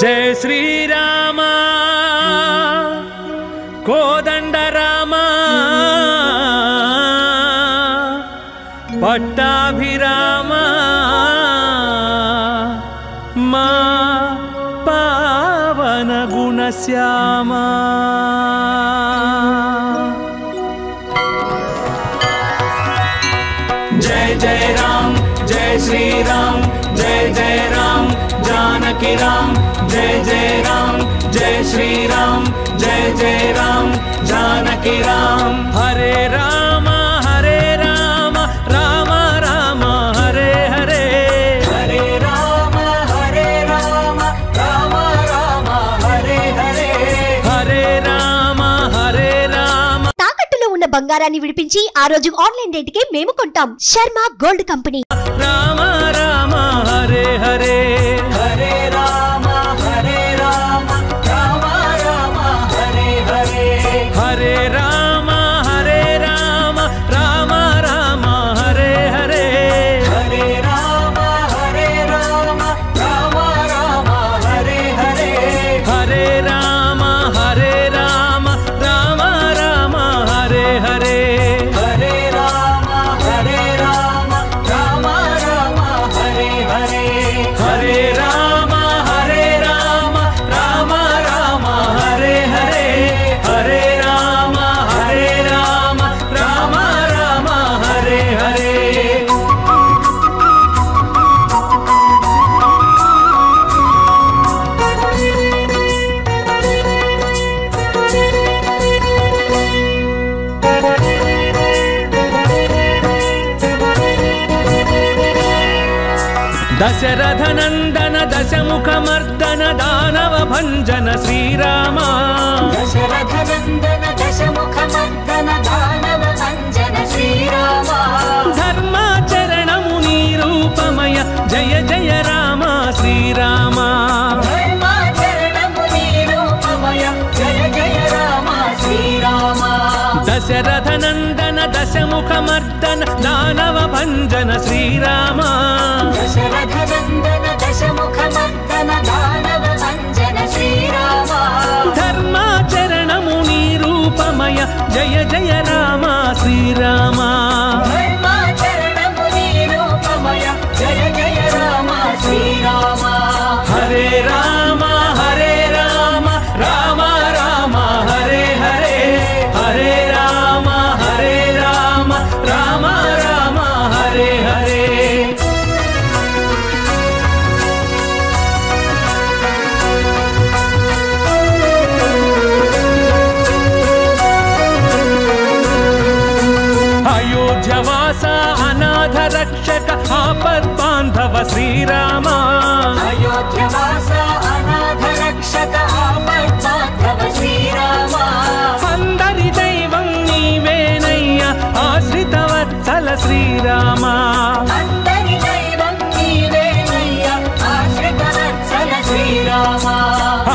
జయ శ్రీరామ. కోదండ రామ పట్టాభిరామ. మా పావన గుణశ్యామా బంగారాన్ని విడిపించి ఆ రోజు ఆన్లైన్ రేటుకే మేము కొంటాం. Sharma gold company. భంజన Srirama Dasharatha నందన దశముఖ మర్దన దానవ భంజన శ్రీరామ ధర్మాచరణము నీ రూపమయ జయ జయ రామ శ్రీరామ దశరథ నందన దశముఖమర్దన దానవ భంజన శ్రీరామ దశరథ జయ జయ రామ శ్రీరామా. ఆపద్ బాంధవ శ్రీరామ అయోధ్యవాస అనాథ రక్షక ఆపద్బాంధవ శ్రీరామ అందరి దైవం నీవేనయ్య ఆశ్రిత వత్సల శ్రీరామ అందరి దైవం నీవేనయ్య ఆశ్రిత వత్సల శ్రీరామ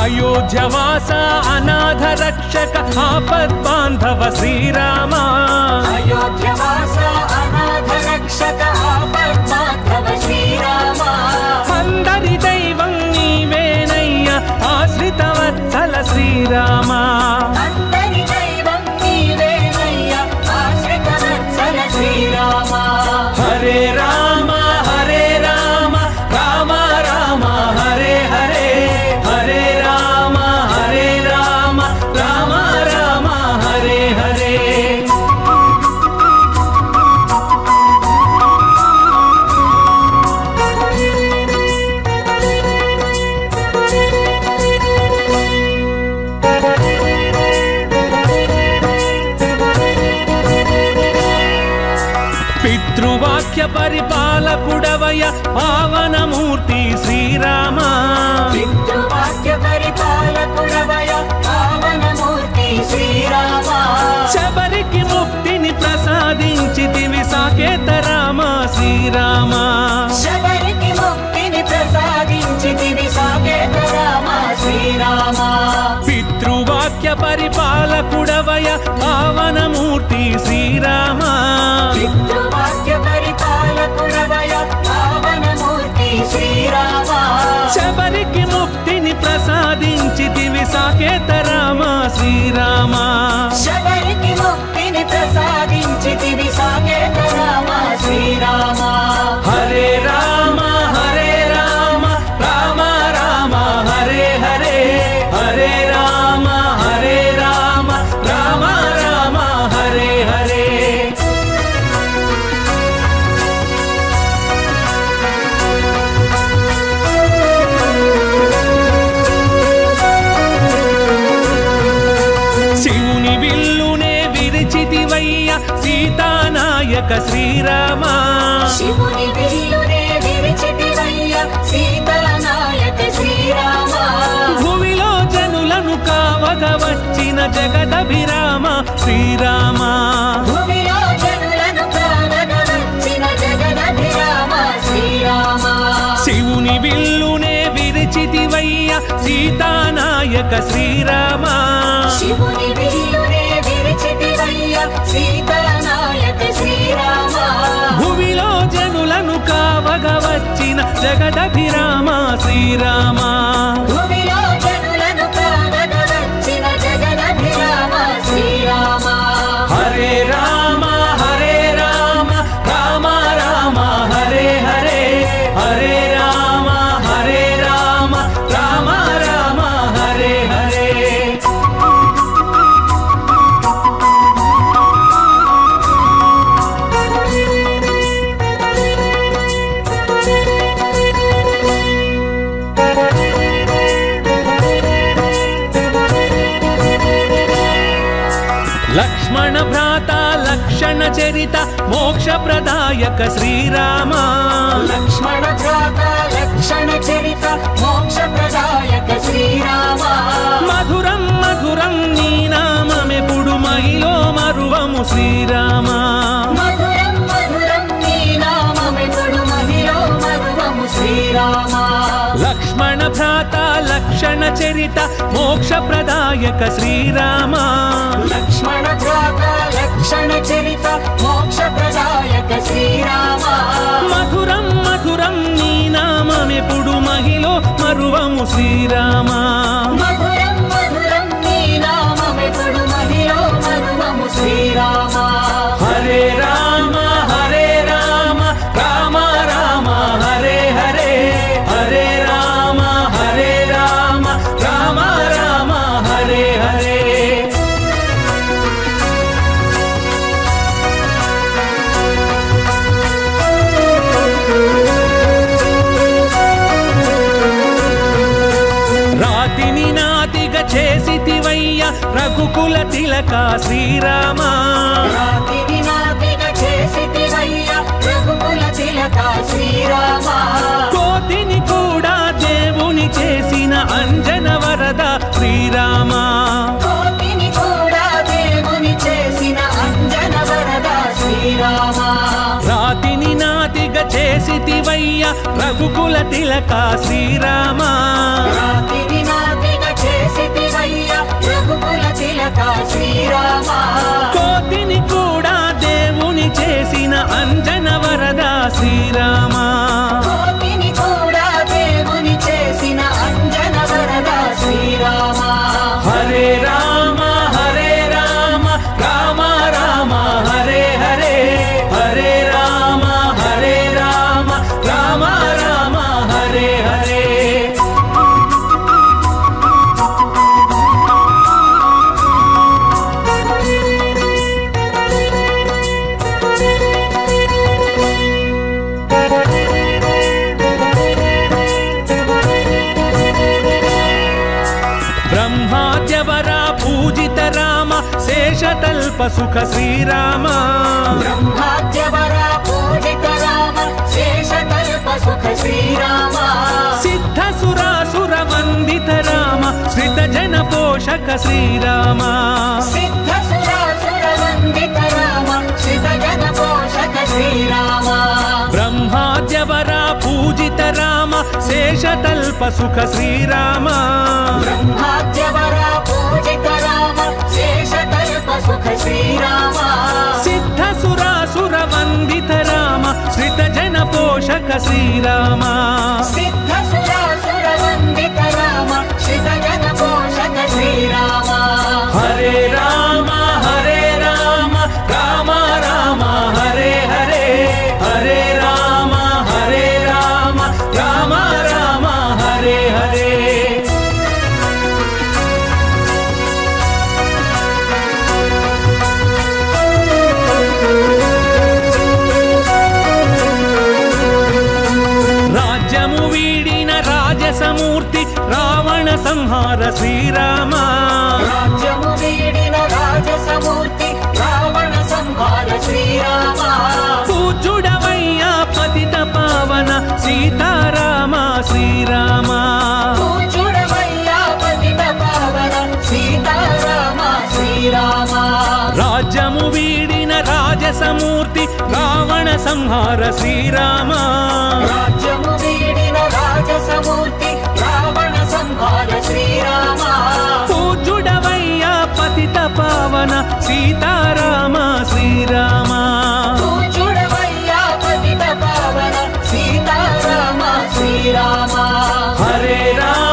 అయోధ్యవాస అనాథ రక్షక ఆపద్ బాంధవ శ్రీరామ అయోధ్యవాస అనాథ రక్షక ఆపద్బాంధవ శ్రీరామ. అందరి దైవం నీవేనయ్య ఆశ్రిత వత్సల శ్రీరామ. అందరి పరిపాలకుడవయ పావనమూర్తి శ్రీరామ. శబరికి ముక్తిని ప్రసాదించితివి సాకేత రామ శ్రీరామ. శబరికి ముక్తిని ప్రసాదించితివి సాకేత రామ శ్రీరామ. పితృవాక్య పరిపాలకుడవయ పావనమూర్తి శ్రీరామ. పితృవాక్య శబరికి ముక్తిని ప్రసాదించితివి ఇచ్చితివి సాకేత రామ శ్రీరామ. శబరికి ముక్తిని ప్రసాదించితివి సాకేత రామ శ్రీరామ. హరే సీతానాయక శ్రీరామ. శివుని విల్లునే విరిచితివయ్య సీతానాయక శ్రీరామ. భూమిలో జనులను కావగ వచ్చిన జగదభిరామ శ్రీరామ. భూమిలో జనులను కావగ వచ్చిన జగదభిరామ శ్రీరామ. శివుని విల్లునే సీతానాయక శ్రీరామ. శివుని విల్లునే జగదభిరామ శ్రీరామ ప్రదాయక శ్రీరామ. లక్ష్మణ భ్రాత లక్షణ చరిత మోక్ష ప్రదాయక శ్రీరామ. మధురం మధురం నీ నామమెప్పుడు మహిలో మరువము శ్రీరామ. మధురం మధురం నీ నామమెప్పుడు మహిలో మరువము శ్రీరామ. లక్ష్మణ భ్రాత లక్షణ చరిత మోక్ష ప్రదాయక శ్రీరామ. లక్ష్మణ భ్రాత లక్షణ చరిత మోక్ష మధురం మధురం నీ నామమెప్పుడు మహిలో మరువము శ్రీరామ. మధురం మధురం నీ నామమెప్పుడు మహిలో మరువము శ్రీరామ. రఘుకుల తిలక శ్రీరామ. కోతిని కూడా దేవుని చేసిన అంజన వరద శ్రీరామ. కోటిని కూడా దేవుని చేసిన రాతిని నాతిగా చేసితివయ్య రఘుకుల తిలక శ్రీరామా. కోతిని కూడా దేవుని చేసిన అంజన వరద శ్రీరామా. సుఖ శ్రీరామ. సిద్ధ సురాసుర వందిత రామ శ్రిత జన పోషక శ్రీరామ. సిద్ధ సురాసుర వందిత రామ శివ జన పోషక శ్రీరామ. బ్రహ్మాద్యవర పూజిత రామ శేషతల్ప సుఖ శ్రీరామ. బ్రహ్మాద్యవర శేషకల్ప సుఖ శ్రీరామ. సిద్ధ సురాసుర వందిత రామ శ్రిత జన సంహార శ్రీరామ. రాజ్యము వీడిన రాజసమూర్తి రావణ సంహార శ్రీరామ. పూజుడవయ్యా పతిత పావన సీతారామ శ్రీరామ. పూజుడవయ్యా పతిత పావన సీతారామ శ్రీరామ. హరే రామ.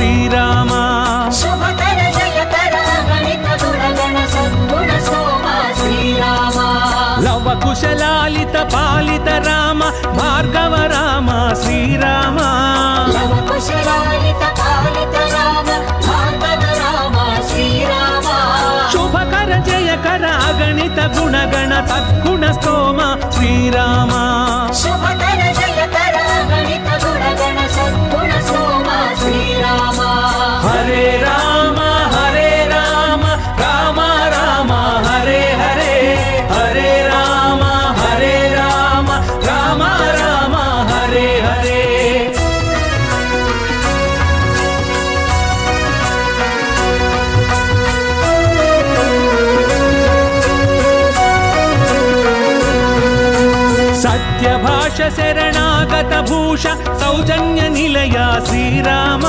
శ్రీరామ. లవ కుశలాలిత పాలిత రామ భార్గవ రామ శ్రీరామ. శుభకర జయకర అగణిత గుణగణ సద్గుణ స్తోమ శ్రీరామ. శుభకర సత్యభాష శరణాగత భూష సౌజన్య నిలయ శ్రీరామ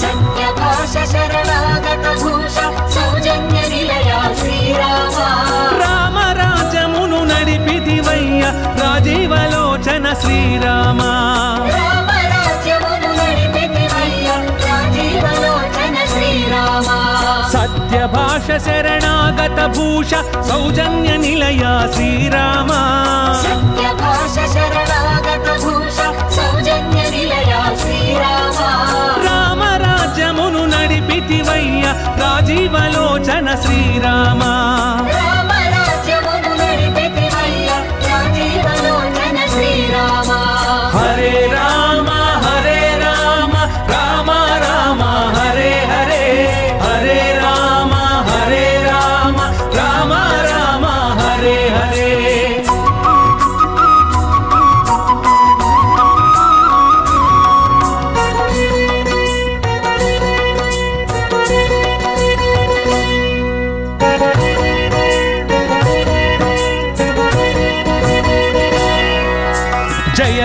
సత్యభాష శరణాగత భూష సౌజన్య నిలయ శ్రీరామ రామ రాజమును నడిపితివయ్య రాజీవలోచన శ్రీరామ భూష సౌజన్య నిలయ శ్రీరామ సత్యభాష శరణాగత భూష సౌజన్య నిలయ శ్రీరామ రామ రాజ్యమును నడిపితివయ్య రాజీవలోచన శ్రీరామ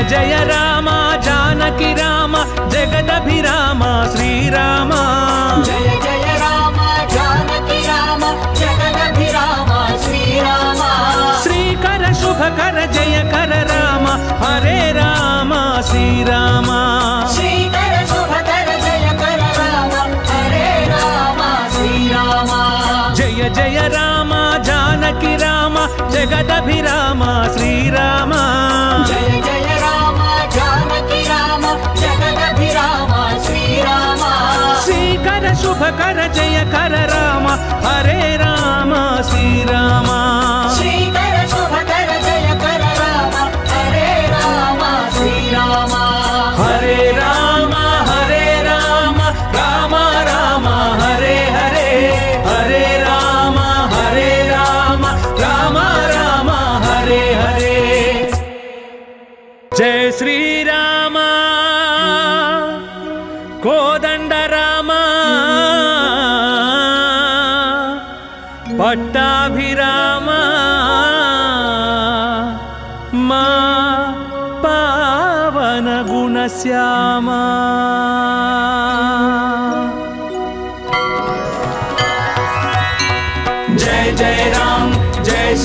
జయ జయ రామ జానకి రామ జగదభిరామ శ్రీరామ జయ జయ రామ జానకి రామ జగదభిరామ శ్రీరామ శ్రీకర శుభకర జయకర రామ హరే రామ శ్రీరామ శ్రీకర శుభకర జయకర రామ హరే రామ శ్రీరామ జయ జయ రామ జానకి రామ జగదభిరామ శ్రీరామ జయ జయ రామ శ్రీకర శుభకర జయకర రామ హరే రామ శ్రీరామ శ్రీకర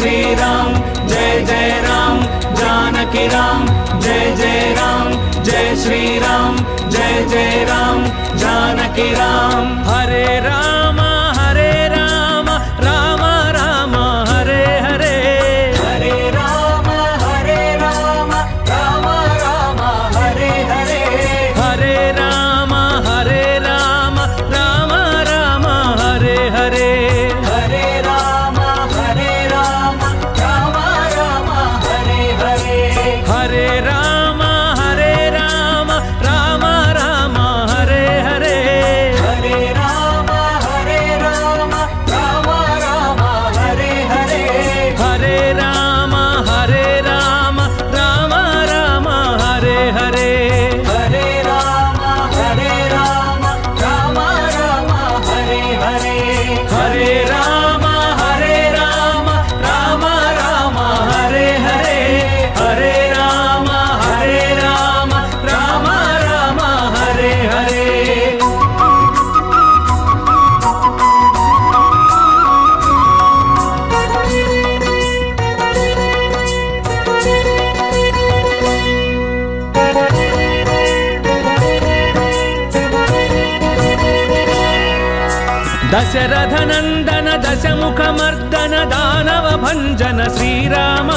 श्री राम जय जय राम, जानकी राम, जय जय राम, जय श्री राम जय जय राम, जानकी राम। हरे राम। दशरथ नंदन दानव भञ्जन श्रीराम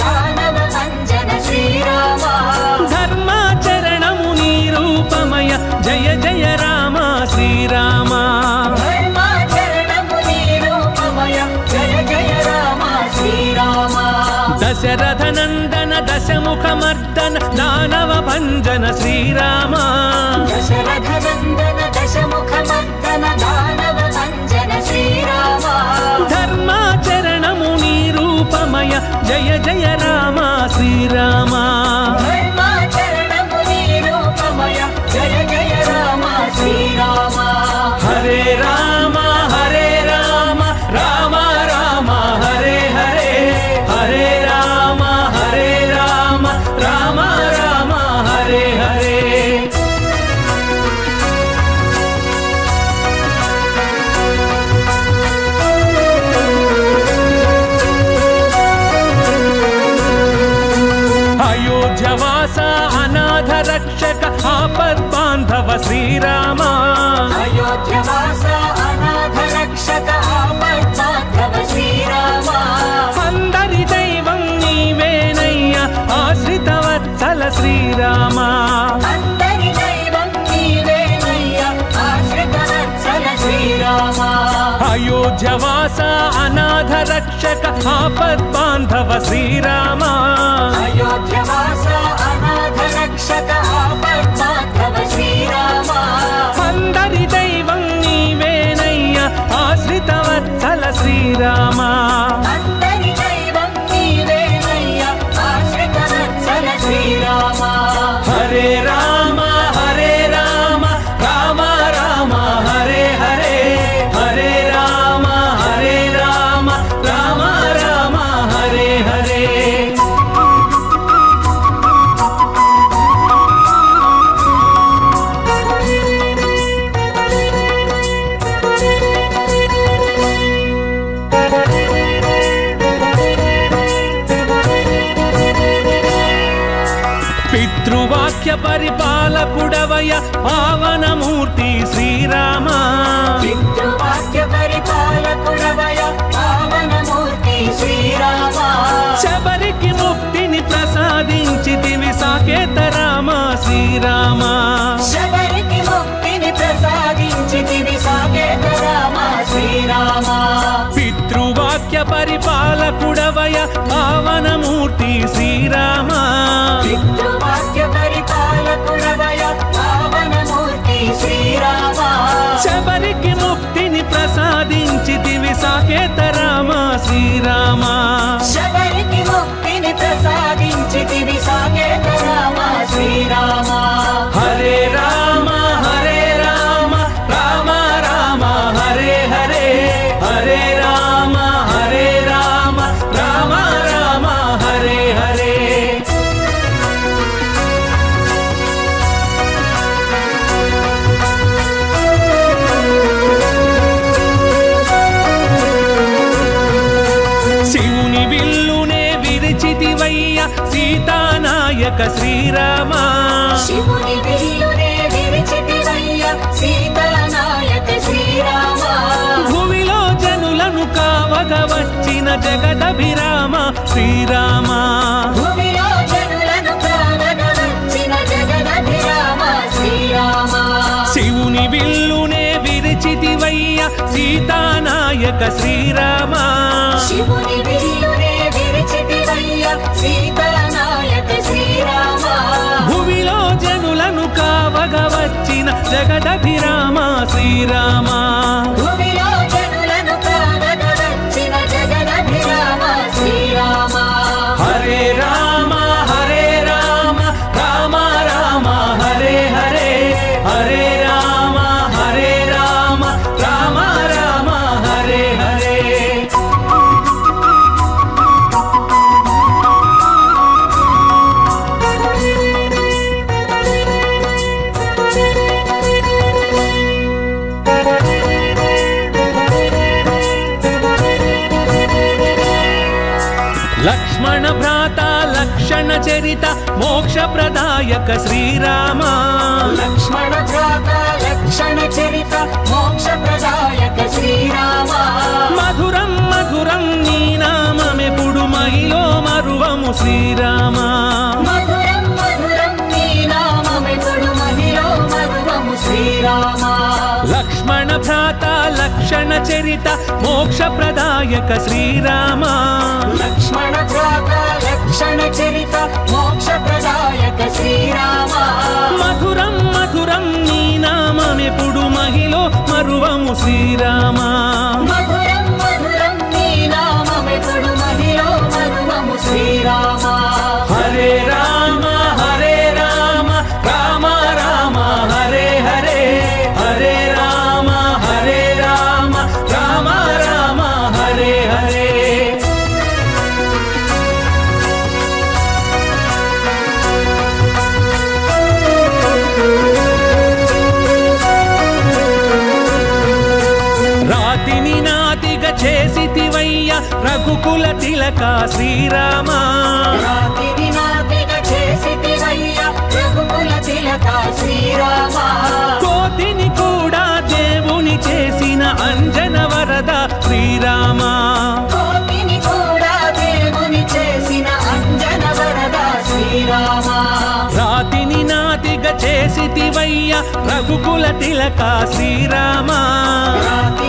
दानव भंजन श्रीराम। धर्माचरणमुनिरूपमय जय जय राम श्रीराम। धर्माचरणमुनिरूपमय जय जय राम श्रीराम। दशरथन దశముఖ మర్దన దానవ భంజన శ్రీరామ ధర్మాచరణముని రూపమయ జయ జయ రామ శ్రీరామ మధ్యవాస అనాథ రక్షక ఆపద్బాంధవ శ్రీరామ. అయోధ్యవాస అనాథ రక్షక ఆపద్బాంధవ శ్రీరామ. అందరి దైవం నీవేనయ్య ఆశ్రిత వత్సల శ్రీరామ. ah. సాధించితివి సాకేత రామ శ్రీరామా. శ్రీరామ. శివుని విల్లునే విరిచితివయ్య సీతానాయక శ్రీరామ. భూమిలో జనులను కావగ వచ్చిన జగదభిరామ శ్రీరామ. భూమిలో జనులను కావగ వచ్చిన జగదభిరామ శ్రీరామ. శివుని విల్లునే విరిచితివయ్య సీతానాయక శ్రీరామ. శివుని విల్లునే విరిచితివయ్య శ్రీరామ భూమిలో జనులను కావగ వచ్చిన జగదభిరామ శ్రీరామా. ప్రదాయక శ్రీరామ. లక్ష్మణ భ్రాత లక్షణ చరిత మోక్ష ప్రదాయక శ్రీరామ. మధురం మధురం నీ నామమెప్పుడు మహిలో మరువము శ్రీరామ. మధురం మధురం నీ నామమెప్పుడు మహిలో మధురము శ్రీరామ. లక్ష్మణ భ్రాత లక్షణ చరిత మోక్ష ప్రదాయక శ్రీరామ. లక్ష్మణ భ్రాత లక్షణ చరిత మోక్ష ప్రదాయక శ్రీరామ. మధురం మధురం నీ నామమెప్పుడు మహిలో మరువము శ్రీరామ. మధురం శ్రీరామ. కోతిని కూడా దేవుని చేసిన అంజన వరద శ్రీరామ. కోటిని కూడా దేవుని చేసిన అంజన వరద శ్రీరామ రాతిని నాతిగా చేసితివయ్య రఘుకుల తిలక శ్రీరామ. రాతి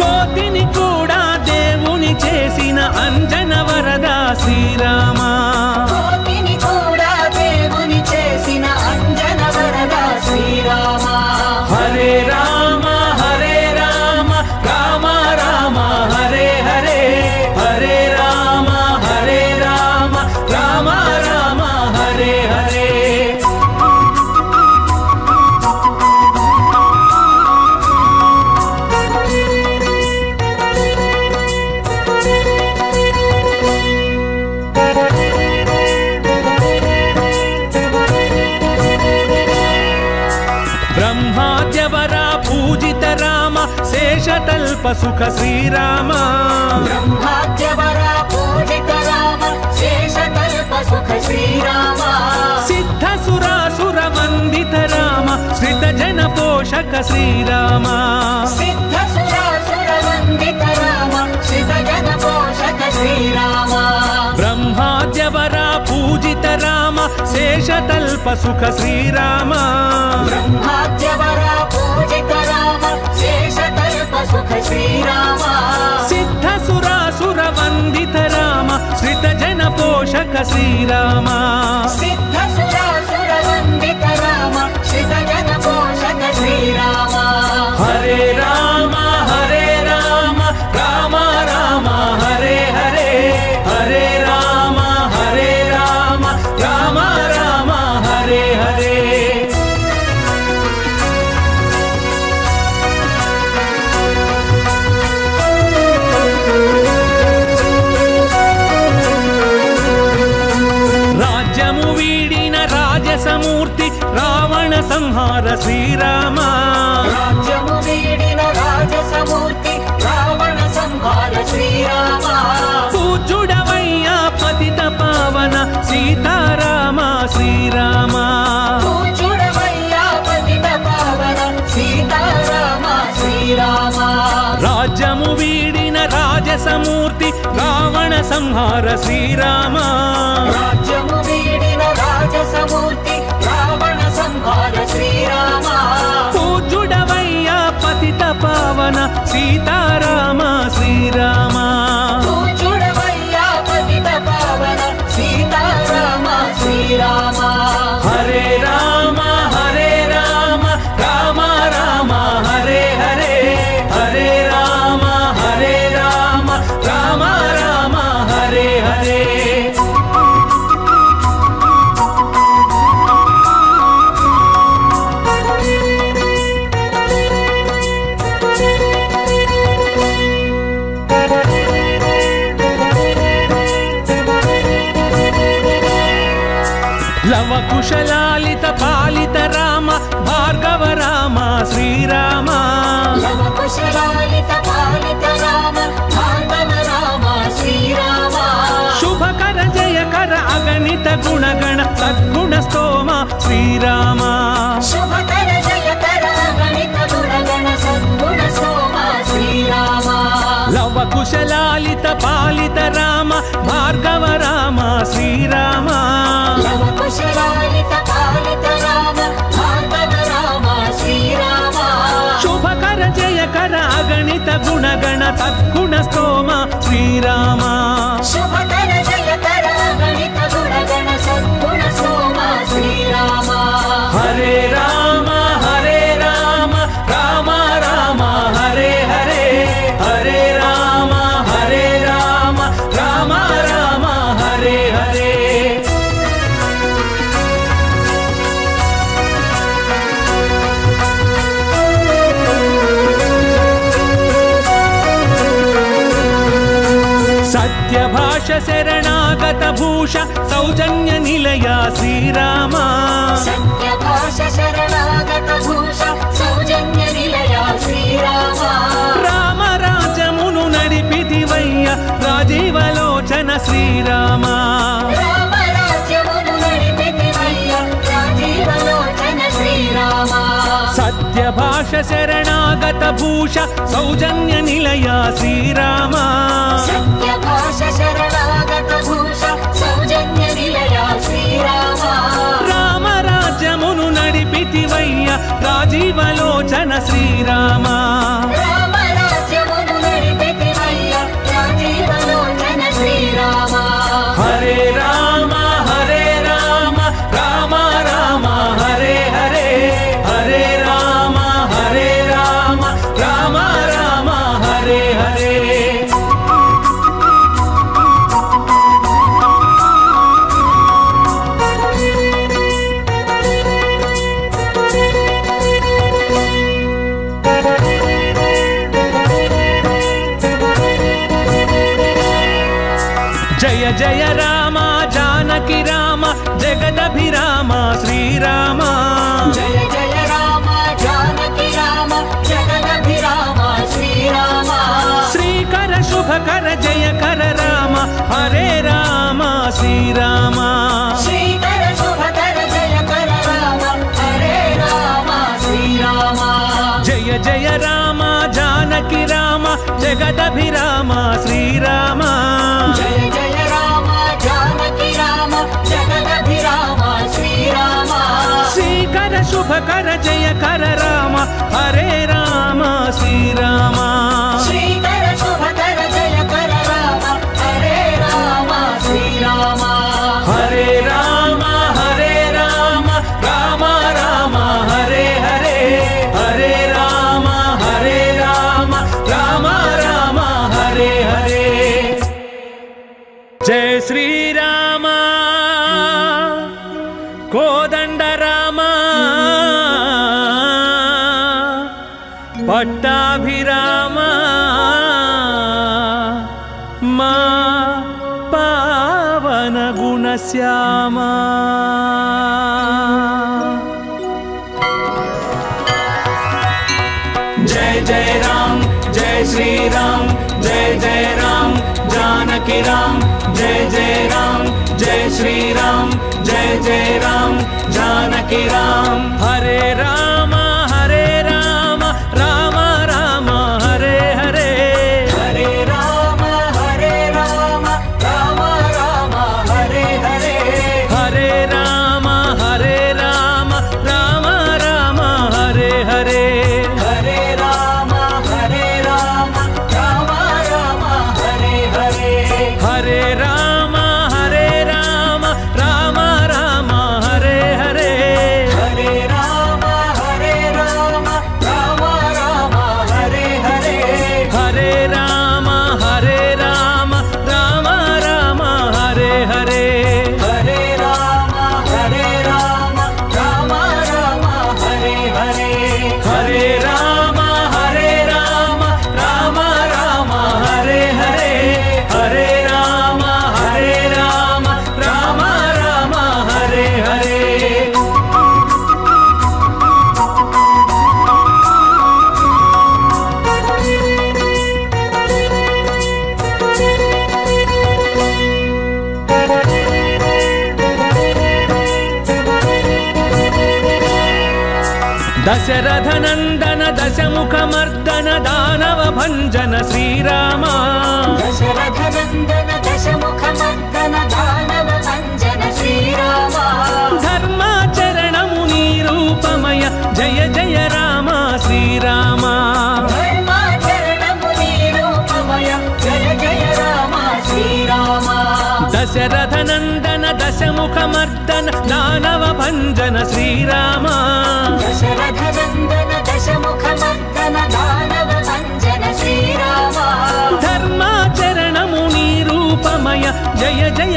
కోతిని కూడా దేవుని చేసిన అంజన వరద శ్రీరామా? సుఖ శ్రీరామ. సిద్ధ సురాసుర వందిత రామ శ్రిత జన పోషక శ్రీరామ సిద్ధ సురాసుర వందిత రామ శిత జన పోషక శ్రీరామ. బ్రహ్మాద్యవర పూజిత రామ శేషతల్ప సుఖ శ్రీరామ. బ్రహ్మాద్యవర పూజిత శ్రీరామ. సిద్ధ సురాసుర వందిత రామ శ్రిత జన పోషక శ్రీరామ. సిద్ధ సురాసుర వందిత రామ శిత జన పోషక శ్రీరామ. హరే రామ. రాజసమూర్తి రావణ సంహార శ్రీరామ. రాజ్యము వీడిన రాజసమూర్తి రావణ సంహార శ్రీరామ. పూజుడవయ్యా పతిత పావన సీతారామ శ్రీరామ. రాజ్యము వీడిన రాజసమూర్తి రావణ సంహార శ్రీరామ. రాజ్యము రాజసమూర్తి రావణ సంహార శ్రీరామ. పూజుడవయ్యా పతిత పావన సీతారామ శ్రీరామ. గుణగణ సద్గుణ స్తోమ శ్రీరామ లవ కుశలాలిత పాలిత రామ భార్గవ రామ శ్రీరామ లవ కుశలాలిత పాలిత రామ భార్గవ రామ శ్రీరామ శుభకర జయకర అగణిత గుణగణ సద్గుణ స్తోమ శ్రీరామ శుభకర రాజీవలోచన శ్రీరామ. శరణాగత భూష సౌజన్య నిలయ శ్రీరామ. సత్యభాష శరణాగత భూష సౌజన్య నిలయ శ్రీరామ. రామ రాజ్యమును నడిపితివయ్య రాజీవలోచన శ్రీరామ. రామ శ్రీకర శుభకర జయకర రామ హరే రామ శ్రీరామ శ్రీకర శుభకర జయకర రామ హరే రామ శ్రీరామ జయ జయ రామ జానకి రామ జగదభిరామ శ్రీరామ జయ జయ రామ జానకి రామ జగదభిరామ శ్రీరామ శ్రీకర శుభకర జయకర जय जय राम जय श्रीराम जय जय राम जानकी राम। శ్రీరామ. దశరథ నందన దశముఖ మర్దన దానవ ధర్మాచరణము నీ రూపమయ జయ జయ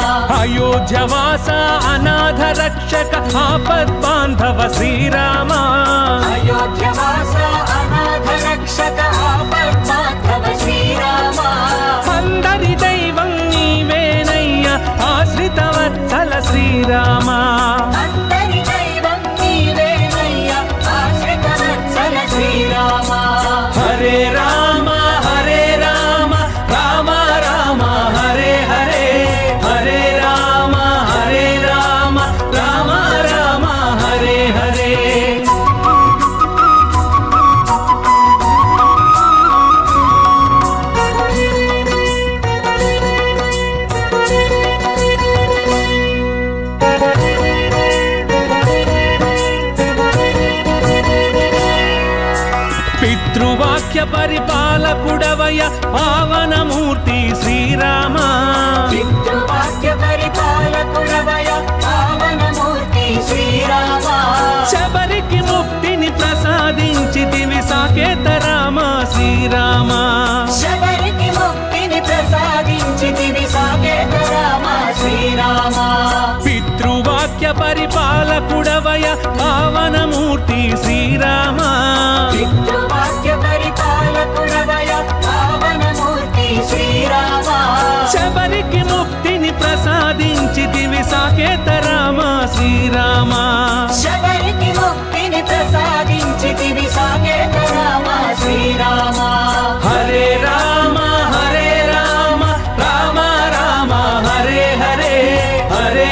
అయోధ్యవాస అనాథ రక్షక ఆపద్ బాంధవ శ్రీరామ. అయోధ్యవాస అనాథ రక్షక ఆపద్ బాంధవ శ్రీరామ. అందరి దైవం నీవేనయ్య ఆశ్రిత వత్సల శ్రీరామ. అందరి నిత్య పావనమూర్తి శ్రీరామ. పితృవాక్య పరిపాలకురవయ పావనమూర్తి శ్రీరామ శబరికి ముక్తిని ప్రసాదించితివి సాకేత రామ శ్రీరామ. శబరికి ముక్తిని సాకేత రామ శ్రీరామ. పితృవాక్య పరిపాలకుడవయ పావనమూర్తి శ్రీరామ. శ్రీరామ. శబరికి ముక్తిని ప్రసాదించితివి సాకేత రామ శ్రీరామ. హరే రామ హరే రామ రామ రామ హరే హరే హరే.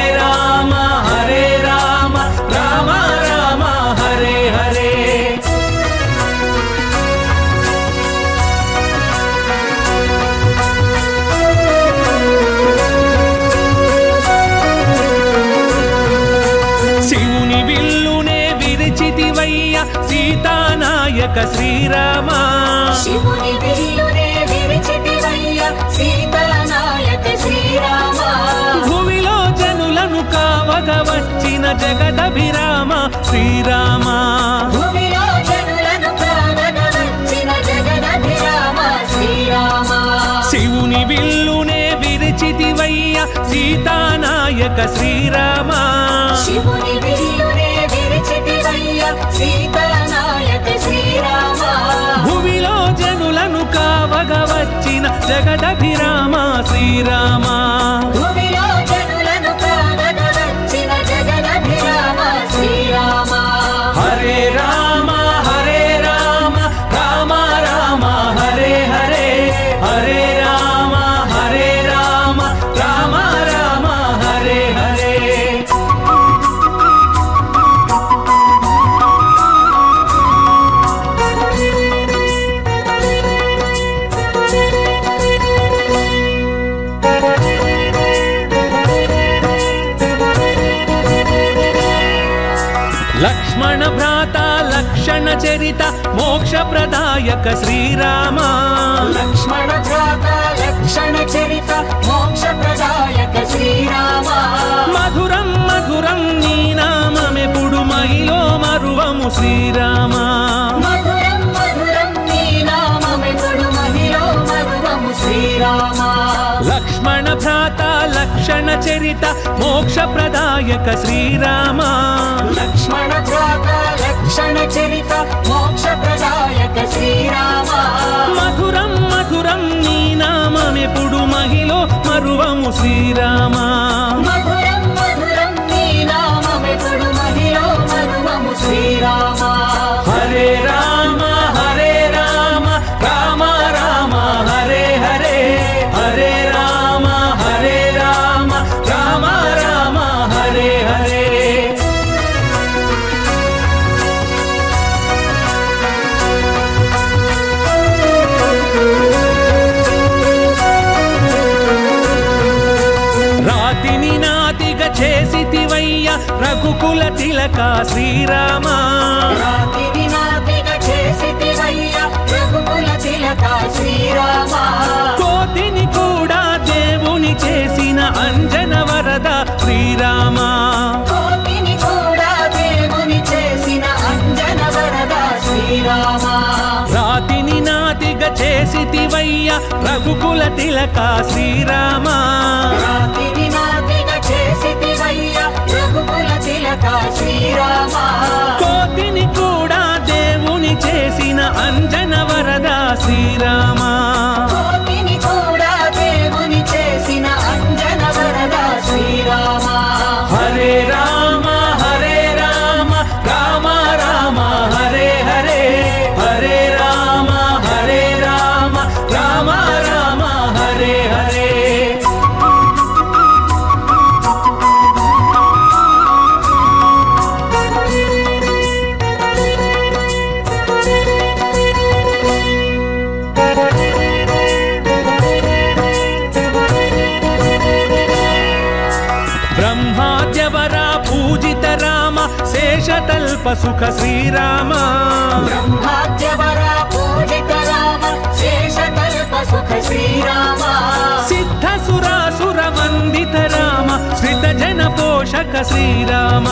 శ్రీరామ. శివుని విల్లునే విరిచితివయ్య సీతానాయక శ్రీరామ. భూమిలో జనులను కావగ వచ్చిన జగదభిరామ శ్రీరామ. భూమిలో జనులను కావగ వచ్చిన జగదభిరామ శ్రీరామ. శివుని విరిచితివయ్య సీతానాయక శ్రీరామ. శివుని విరిచితివయ్య కావగ వచ్చిన జగదభిరామ శ్రీరామ. భూమిలో చరిత మోక్ష ప్రదాయక శ్రీరామ లక్ష్మణ భ్రాత లక్షణ చరిత మోక్ష ప్రదాయక శ్రీరామ మధురం మధురం నీ నామమెప్పుడు మహిలో మరువము శ్రీరామ లక్షణ చరిత మోక్ష ప్రదాయక శ్రీరామ. లక్ష్మణ భ్రాత లక్షణ చరిత మోక్ష ప్రదాయక శ్రీరామ. మధురం మధురం నీ నామమెప్పుడు మహిలో మరువము శ్రీరామ. మధురం తిలక శ్రీరామ. కోతిని కూడా దేవుని చేసిన అంజన వరద శ్రీరామ. కోటిని కూడా దేవుని చేసిన అంజన వరద శ్రీరామ. రాతిని నాతిగా చేసితివయ్య రఘుకుల తిలక శ్రీరామ. రాతిని కోతిని కూడా దేవుని చేసిన అంజన వరద శ్రీరామా? సుఖ శ్రీరామ. సిద్ధ సురాసుర వందిత రామ శ్రిత జన పోషక శ్రీరామ.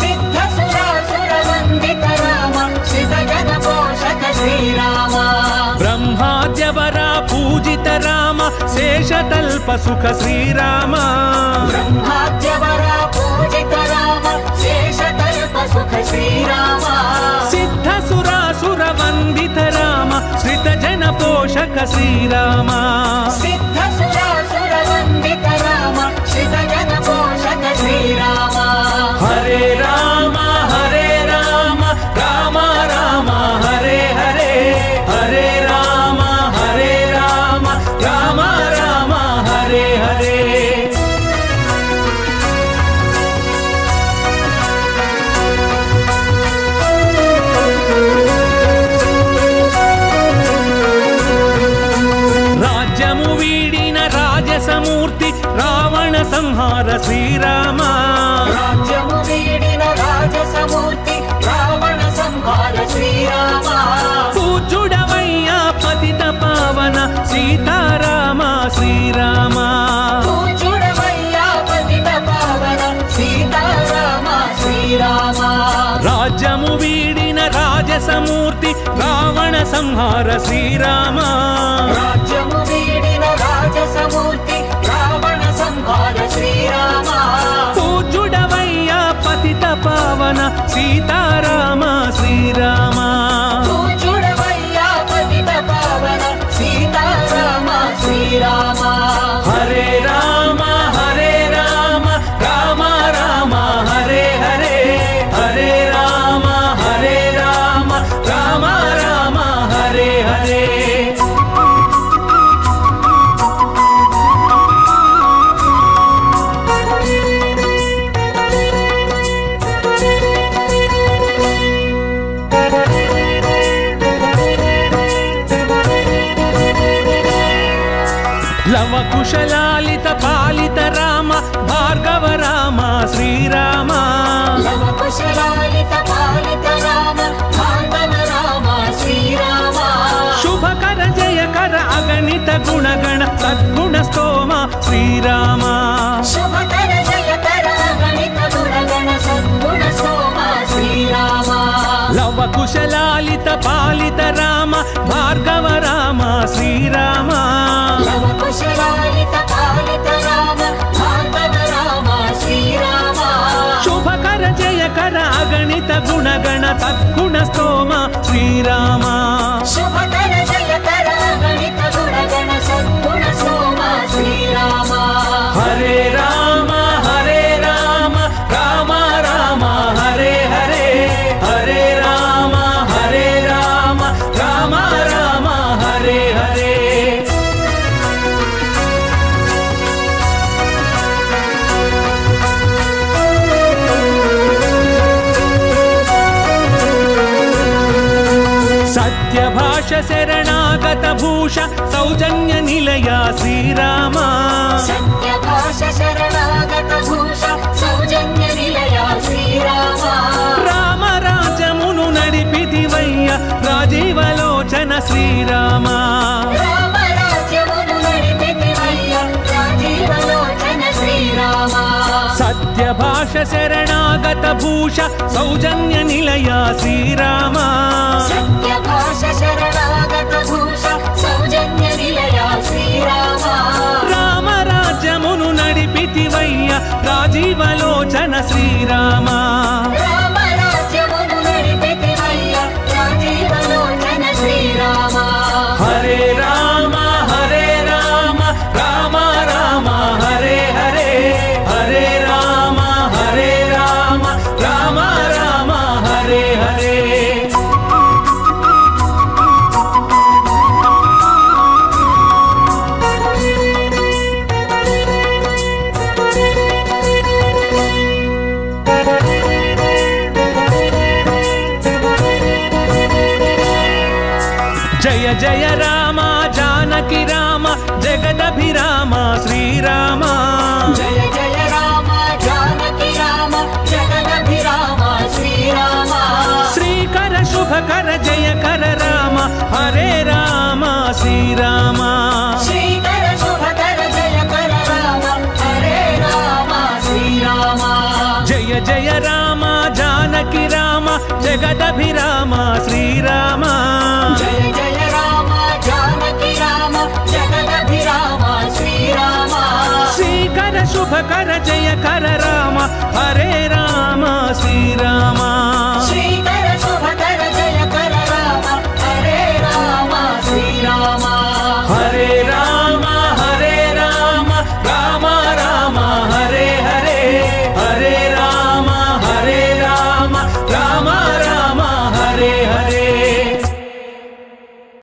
సిద్ధ సురాసుర వందిత రామ శివ జన పోషక శ్రీరామ. బ్రహ్మాద్యవర పూజిత రామ శేషతల్ప సుఖ శ్రీరామ. బ్రహ్మాద్యవర పూజిత శేషకల్ప సుఖ శ్రీరామ. సిద్ధ సురాసుర వందిత రామ శ్రిత జన పోషక శ్రీరామ. సిద్ధ సురాసుర వందిత రామ శివ జన పోషక శ్రీరామ. హరే శ్రీరామ. రాజ్యము వీడిన రాజసమూర్తి రావణ సంహార శ్రీరామ. పూజుడవయ్యా పతిత పావన సీతారామ శ్రీరామ. రాజ్యము వీడిన రాజసమూర్తి రావణ సంహార శ్రీరామ. కుశలాలిత పాలిత రామ భార్గవ రామ శ్రీరామ. శుభకర జయకర అగణిత గుణగణ తద్గుణ స్తోమ శ్రీరామ. శుభకర శ్రీరామా. శరణాగత భూష సౌజన్య నిలయ శ్రీరామ. సత్య రామ రాజ్యమును నడిపితివయ్య రాజీవలోచన శ్రీరామ. जगदभिरामा जय राम श्री राम। जगदभिराम कर जय कर राम हरे राम श्री रामा।